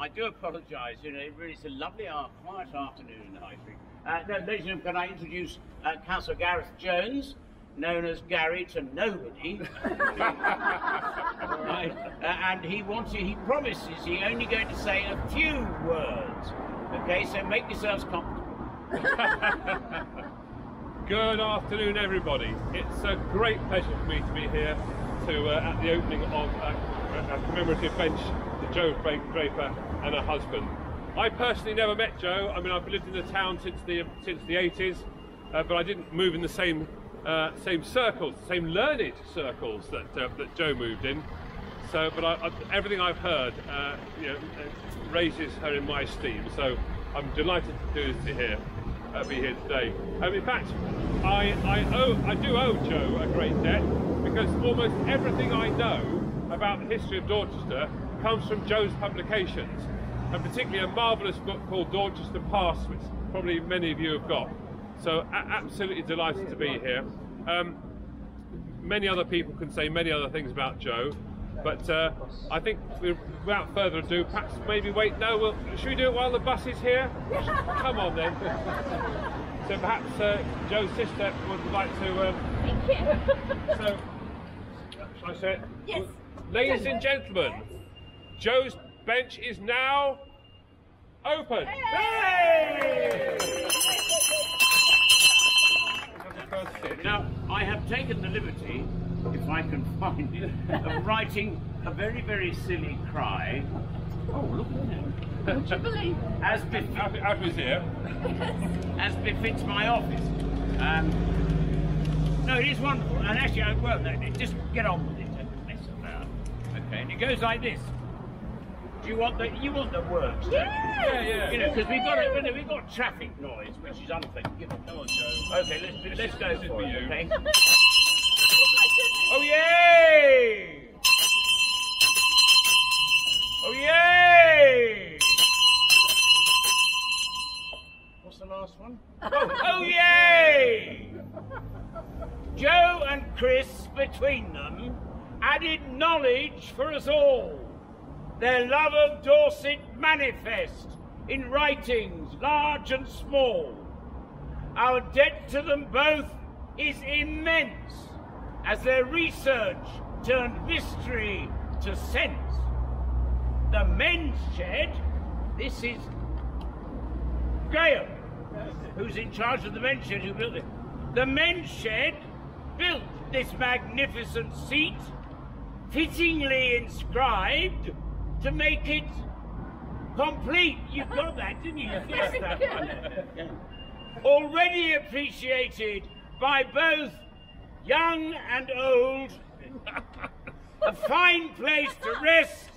I do apologise. You know, it really is a lovely, uh, quiet afternoon in High Street. Uh, no, ladies and gentlemen, can I introduce uh, Councillor Gareth Jones, known as Gary to nobody. right. uh, and he wants you, he promises he's only going to say a few words. Okay, so make yourselves comfortable. Good afternoon, everybody. It's a great pleasure for me to be here to uh, at the opening of uh, a commemorative bench to Jo Draper and her husband. I personally never met Jo. I mean, I've lived in the town since the since the 80s, uh, but I didn't move in the same uh, same circles, same learned circles that uh, that Jo moved in. So, but I, I, everything I've heard, uh, you know, raises her in my esteem. So, I'm delighted to do this here, uh, be here today. Um, in fact, I I owe I do owe Jo a great debt because almost everything I know about the history of Dorchester comes from Jo's publications, and particularly a marvellous book called Dorchester Past, which probably many of you have got. So absolutely delighted to be here. Um, many other people can say many other things about Joe, but uh, I think without further ado, perhaps maybe wait. No, we'll, should we do it while the bus is here? Come on then. so perhaps uh, Jo's sister would like to. Um, Thank you. so, I say, yes. ladies and gentlemen, Jo's bench is now open. Hey! Now, I have taken the liberty, if I can find it, of writing a very, very silly cry. Oh, look at that. Would you believe? As, bef Out, out of his ear. as befits my office. Um, no, it is wonderful. And actually, I, well, no, just get on with it. Don't mess about. Okay, and it goes like this. Do you want the you want the words? don't? Yeah, yeah. You know, because we've got a, we've got traffic noise, which is unthinkable. Come on, Joe. Okay, let's do, let's go this for it. you. Okay. Oh. Oh yay! Oh yay! What's the last one? Oh, oh yay! Jo and Chris between them added knowledge for us all. Their love of Dorset manifest in writings large and small. Our debt to them both is immense as their research turned mystery to sense. The men's shed, this is Graham, who's in charge of the men's shed, who built it. The men's shed built this magnificent seat, fittingly inscribed to make it complete. You got that, didn't you? You guessed that one. Yeah. Already appreciated by both young and old. A fine place to rest.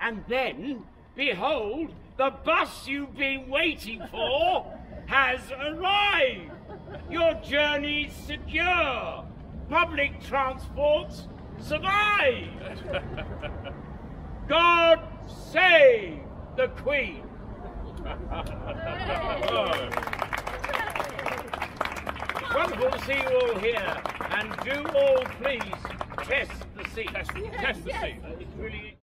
And then, behold, the bus you've been waiting for has arrived. Your journey's secure. Public transport's survived. God save the Queen. It's wonderful to see you all here. And do all please test the seat. Test, test the Yes. seat. It really